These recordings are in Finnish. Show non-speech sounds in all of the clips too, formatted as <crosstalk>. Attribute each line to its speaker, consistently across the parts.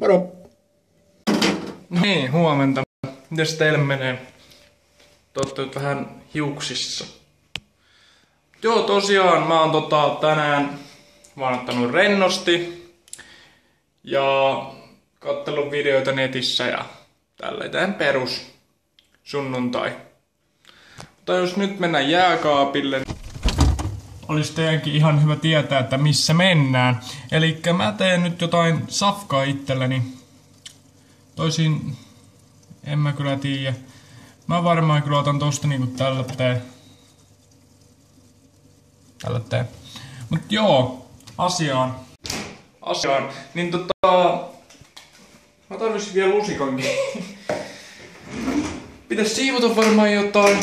Speaker 1: Moro! Niin, huomenta. Mites teille menee? Te nyt vähän hiuksissa. Joo, tosiaan mä oon tota, tänään vaan ottanut rennosti ja kattellut videoita netissä ja tälleen perus sunnuntai. Mutta jos nyt mennään jääkaapille, olisi teidänkin ihan hyvä tietää, että missä mennään. Eli mä teen nyt jotain safkaa itselleni. Toisin en mä kyllä tiedä. Mä varmaan kyllä otan tosta niinku tällä tee. Tällä tee. Mut joo, asiaan. Asiaan. Niin tota... Mä tarvitsin vielä lusikonkin. <laughs> Pitäis siivota varmaan jotain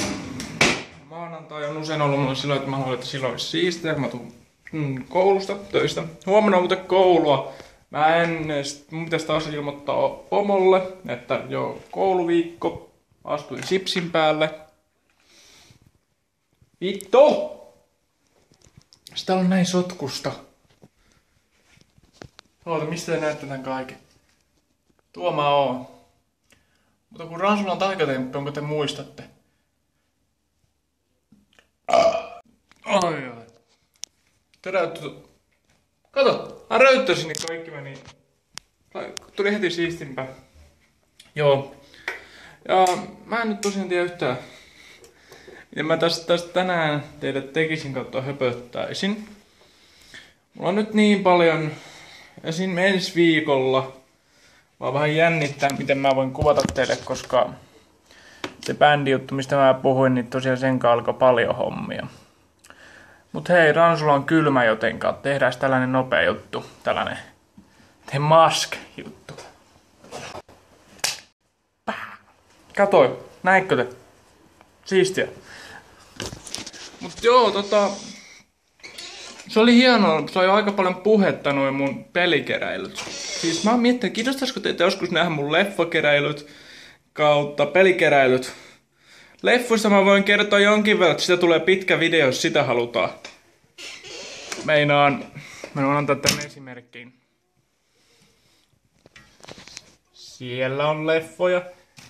Speaker 1: maanantai on usein ollut mulle silloin, että mä haluan, että silloin olisi siistiä, kun mä tuun mm, koulusta, töistä. Huomenna on muuten koulua. Mä en, mun pitäisi taas ilmoittaa pomolle, että jo kouluviikko, astuin sipsin päälle. Vittu! Sitä on näin sotkusta. Oota, mistä te näette tän kaiken? Tuo mä oon. Mutta kun Ransulla on taikatemppi, onko te muistatte? Ai ai. Teräytty. Kato, hän röyttäsi, niin kaikki meni. Tuli heti siistimpää. Joo. Ja mä en nyt tosiaan tiedä yhtään, miten mä tästä, tästä tänään teille tekisin kautta höpöttäisin. Mulla on nyt niin paljon, esim. ensi viikolla, mä vähän jännittää, miten mä voin kuvata teille, koska se bändi juttu, mistä mä puhuin, niin tosiaan sen alkoi paljon hommia. Mut hei, Ransulla on kylmä jotenka tehdään tällainen nopea juttu. Tällainen The Mask juttu. Katoi, näitkö te? Siistiä. Mut joo, tota... Se oli hienoa, se oli aika paljon puhetta noin mun pelikeräilyt. Siis mä oon miettinyt, kiinnostaisiko teitä joskus nähdä mun leffakeräilyt kautta pelikeräilyt. Leffuista mä voin kertoa jonkin verran, että sitä tulee pitkä video, jos sitä halutaan. Meinaan, mä voin antaa tämän esimerkkiin. Siellä on leffoja.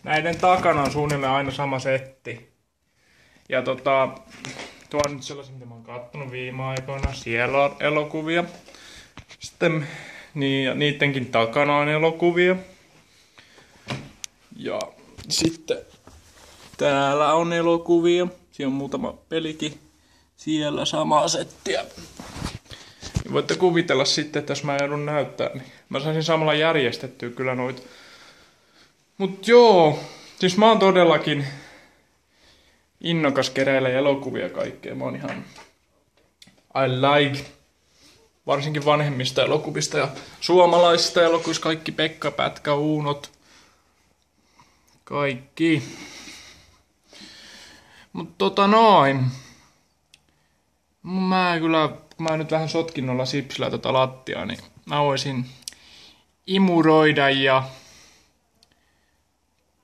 Speaker 1: Näiden takana on suunnilleen aina sama setti. Ja tota, tuo on nyt sellaisia, mitä mä oon kattonut viime aikoina. Siellä on elokuvia. Sitten niin, ja niidenkin takana on elokuvia. Ja sitten täällä on elokuvia. Siinä on muutama pelikin. Siellä samaa settiä. Ja voitte kuvitella sitten, että jos mä joudun näyttää, niin mä saisin samalla järjestettyä kyllä noita. Mut joo, siis mä oon todellakin innokas keräillä elokuvia kaikkea. Mä oon ihan I like varsinkin vanhemmista elokuvista ja suomalaisista elokuvista kaikki Pekka, Pätkä, Uunot, kaikki. Mutta tota noin. Mä kyllä, mä nyt vähän sotkin noilla sipsillä tota lattiaa, niin mä voisin imuroida ja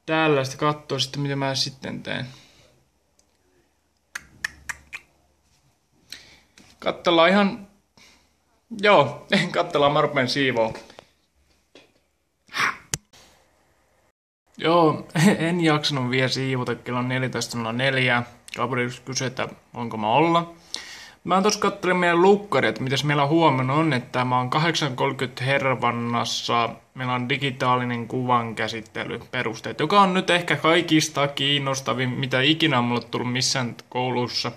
Speaker 1: tällaista katsoa sitten, mitä mä sitten teen. Kattellaan ihan... Joo, <laughs> kattellaan mä rupean siivoon. Joo, <laughs> en jaksanut vielä siivota, kello on 14.04. Gabriel kysyi, että onko mä olla. Mä tuossa katselin meidän lukkari, että mitäs meillä huomenna on, että mä oon 8.30 Hervannassa, meillä on digitaalinen kuvan käsittely perusteet, joka on nyt ehkä kaikista kiinnostavin, mitä ikinä on mulle tullut missään koulussa.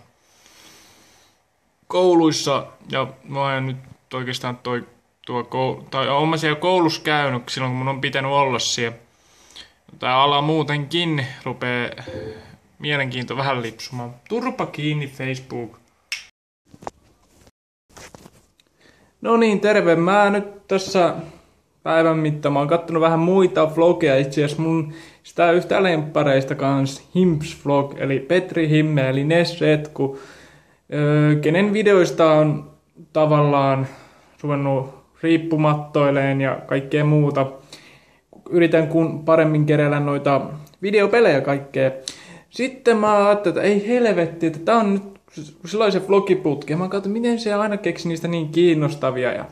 Speaker 1: Kouluissa, ja mä oon nyt oikeastaan toi, tuo, tai oon mä siellä koulussa käynyt silloin, kun mun on pitänyt olla siellä Tämä ala muutenkin rupeaa mielenkiinto vähän lipsumaan. Turpa kiinni Facebook. No niin, terve. Mä nyt tässä päivän mittaan mä oon kattonut vähän muita vlogeja. Itse asiassa mun sitä yhtä lempareista kans Himps vlog, eli Petri Himme, eli Nesretku, öö, kenen videoista on tavallaan ruvennut riippumattoileen ja kaikkea muuta yritän kun paremmin keräillä noita videopelejä kaikkea. Sitten mä ajattelin, että ei helvetti, että tää on nyt sellaisen vlogiputki. Ja mä katsoin, miten se aina keksi niistä niin kiinnostavia. Ja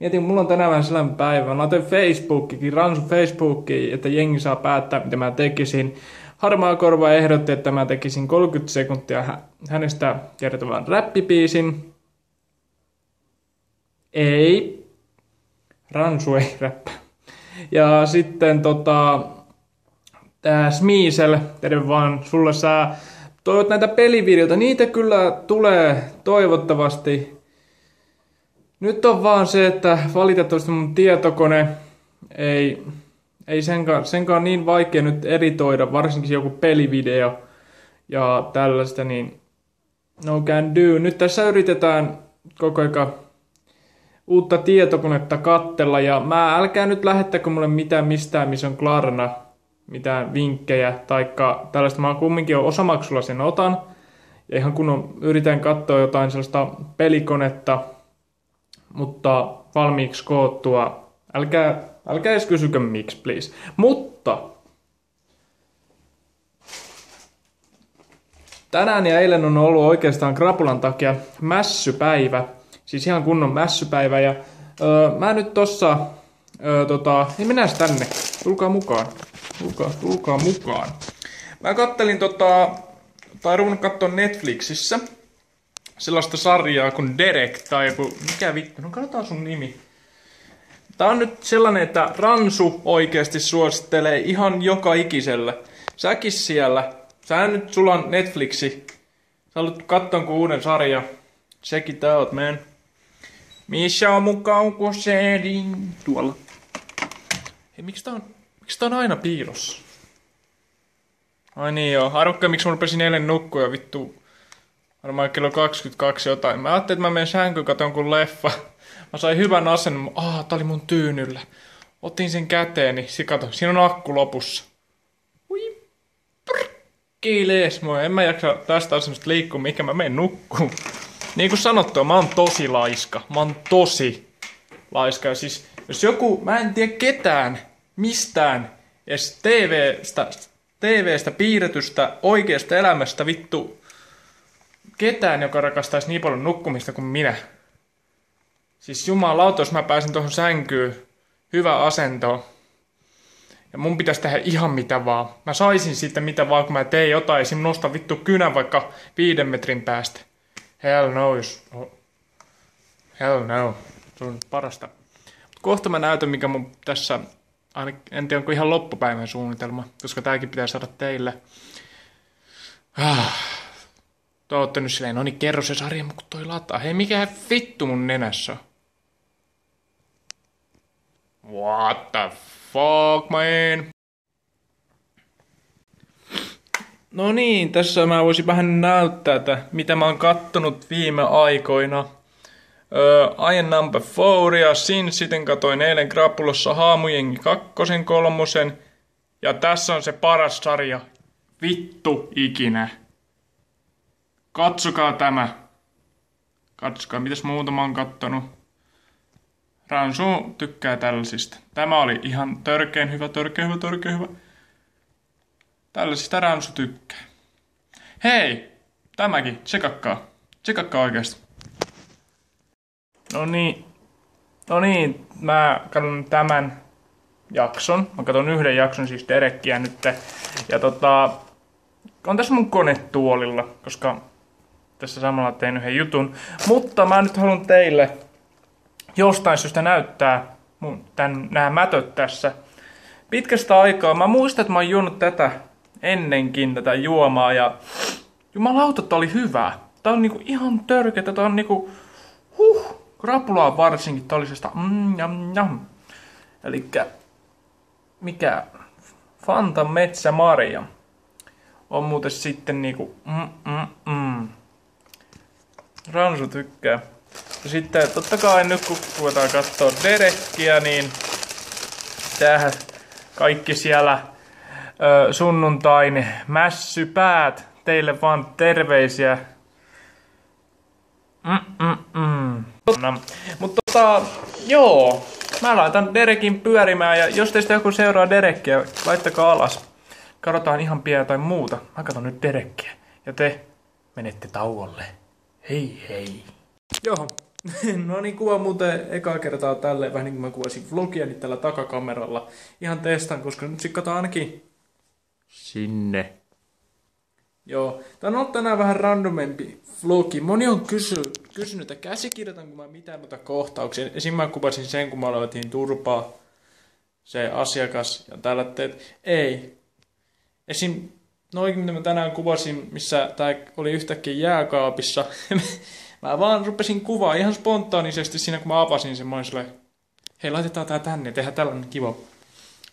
Speaker 1: Mietin, mulla on tänään vähän sellainen päivä. Mä laitoin Facebookikin, Ransu Facebookiin, että jengi saa päättää, mitä mä tekisin. Harmaa korva ehdotti, että mä tekisin 30 sekuntia hänestä kertovan räppipiisin. Ei. Ransu ei räppä. Ja sitten tota, tää Smiisel, terve vaan sulle sä toivot näitä pelivideoita. Niitä kyllä tulee toivottavasti. Nyt on vaan se, että valitettavasti mun tietokone ei, ei senkaan, senkaan niin vaikea nyt editoida, varsinkin joku pelivideo ja tällaista, niin no can do. Nyt tässä yritetään koko ajan uutta tietokonetta kattella ja mä älkää nyt lähettäkö mulle mitään mistään, missä on Klarna, mitään vinkkejä, taikka tällaista mä kumminkin osamaksulla sen otan. Ja ihan kun yritän katsoa jotain sellaista pelikonetta, mutta valmiiksi koottua. Älkää, älkää edes kysykö miksi, please. Mutta tänään ja eilen on ollut oikeastaan krapulan takia mässypäivä. Siis ihan kunnon mässypäivä. Ja öö, mä nyt tossa, öö, tota, niin mennään tänne. Tulkaa mukaan. Tulkaa, tulkaa mukaan. Mä kattelin tota, tai ruvunut katsoa Netflixissä sellaista sarjaa kuin Derek tai joku, mikä vittu, no katsotaan sun nimi. Tää on nyt sellainen, että Ransu oikeasti suosittelee ihan joka ikiselle. Säkin siellä. Sä nyt, sulla on Netflixi. Sä haluat katsoa uuden sarja. Check it out, man. Missä on mun kaukoseelin? Tuolla. Hei, miksi tää on, miksi tää on aina piilossa? Ai niin joo, arvokkaan miksi mun rupesin eilen nukkua ja vittu varmaan kello 22 jotain. Mä ajattelin, että mä menen sänkyyn katon kun leffa. Mä sain hyvän asennon. Ah, tää oli mun tyynyllä. Otin sen käteeni. Niin kato, siinä on akku lopussa. Ui, prkkiilees mua. En mä jaksa tästä asennosta liikkua, mikä mä menen nukkuun. Niin kuin sanottua, mä oon tosi laiska. Mä oon tosi laiska. Ja siis, jos joku, mä en tiedä ketään, mistään, edes TV-stä, TV-stä piirretystä, oikeasta elämästä vittu ketään, joka rakastaisi niin paljon nukkumista kuin minä. Siis jumalauta, jos mä pääsin tuohon sänkyyn, hyvä asento, ja mun pitäisi tehdä ihan mitä vaan. Mä saisin sitten mitä vaan, kun mä tein jotain, esim. nosta vittu kynän vaikka viiden metrin päästä. Hell no. Oh. Hell no. Se on parasta. Kohta mä näytän, mikä mun tässä... En tiedä, onko ihan loppupäivän suunnitelma, koska tääkin pitää saada teille. Ah. Te ootte nyt silleen, no niin kerro se sarja, kun toi lataa. Hei, mikä vittu mun nenässä on? What the fuck, man? No niin, tässä mä voisin vähän näyttää, että mitä mä oon kattonut viime aikoina. Öö, I am number four ja Sin sitten katoin eilen Krapulassa Haamujengi kakkosen kolmosen. Ja tässä on se paras sarja. Vittu ikinä. Katsokaa tämä. Katsokaa, mitäs muuta mä oon kattonut. Ransu tykkää tällaisista. Tämä oli ihan törkeen hyvä, törkeen hyvä, törkeen hyvä. Tällaisista Ransu tykkää. Hei! Tämäkin, tsekakkaa. Tsekakkaa oikeasti. No niin. No niin, mä katson tämän jakson. Mä katson yhden jakson, siis Derekkiä nyt. Ja tota, on tässä mun kone tuolilla, koska tässä samalla tein yhden jutun. Mutta mä nyt haluan teille jostain syystä näyttää mun, tän, nämä mätöt tässä. Pitkästä aikaa. Mä muistan, että mä oon juonut tätä ennenkin, tätä juomaa. Ja jumalauta, tää oli hyvää. Tää on niinku ihan törkeä. Tää on niinku... Huh, krapulaa varsinkin. Tää oli sellaista... Mm, jam. Elikkä... Mikä? Fanta Metsä Maria. On muuten sitten niinku... Mm, mm, mm. Ransu tykkää. Ja sitten totta kai nyt kun ruvetaan katsoa Derekkiä, niin tähän kaikki siellä sunnuntain mässypäät. Teille vaan terveisiä. Mm-mm-mm. Mutta tota, joo. Mä laitan Derekin pyörimään ja jos teistä joku seuraa Derekkiä, laittakaa alas. Katsotaan ihan pian tai muuta. Mä katson nyt Derekkiä. Ja te menette tauolle. Hey, hey. Joo. <laughs> No niin, kuva muuten eka kertaa tälleen, vähän niin kuin mä kuvasin vlogia, niin tällä takakameralla. Ihan testaan, koska nyt sitten ainakin sinne. Joo, tää on tänään vähän randomempi vlogi. Moni on kysy, kysynyt, että käsikirjoitanko mä mitään noita kohtauksia. Esim. mä kuvasin sen, kun mä aloitin turpaa se asiakas ja täällä teet. Ei. Esim. noin, mitä mä tänään kuvasin, missä tää oli yhtäkkiä jääkaapissa. <laughs> mä vaan rupesin kuvaa ihan spontaanisesti siinä, kun mä avasin sen. Mä hei, laitetaan tää tänne, tehdään tällainen kiva.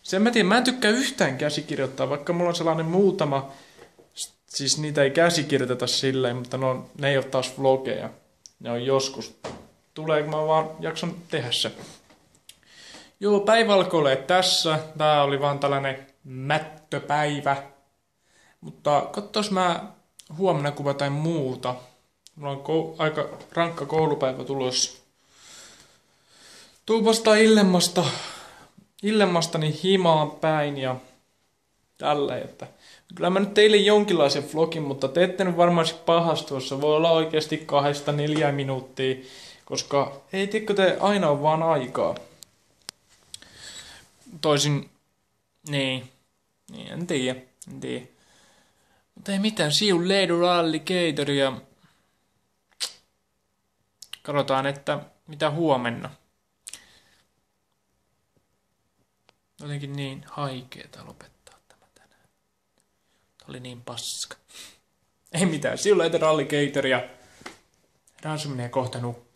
Speaker 1: Sen mä tiedän, mä en tykkää yhtään käsikirjoittaa, vaikka mulla on sellainen muutama, siis niitä ei käsikirjoiteta silleen, mutta no, ne ei ole taas vlogeja. Ne on joskus. Tulee, kun mä vaan jakson tehdä se. Joo, päivä alkoi tässä. Tää oli vaan tällainen mättöpäivä. Mutta katsos mä huomenna kuva tai muuta. Mulla on ko- aika rankka koulupäivä tulossa. Tuupasta illemmasta, illemmastani himaan päin ja tälleen, että kyllä mä nyt teille jonkinlaisen vlogin, mutta te ette nyt varmaan pahastua, se voi olla oikeasti kahdesta neljä minuuttia, koska ei tiedätkö te aina on vaan aikaa. Toisin, niin, niin en tiedä, en tiedä. Mutta ei mitään, see you later alligator ja katsotaan, että mitä huomenna. Jotenkin niin haikeeta lopettaa tämä tänään. Tämä oli niin paska. Ei mitään, see you later alligator ja Ransu menee kohta nukkumaan.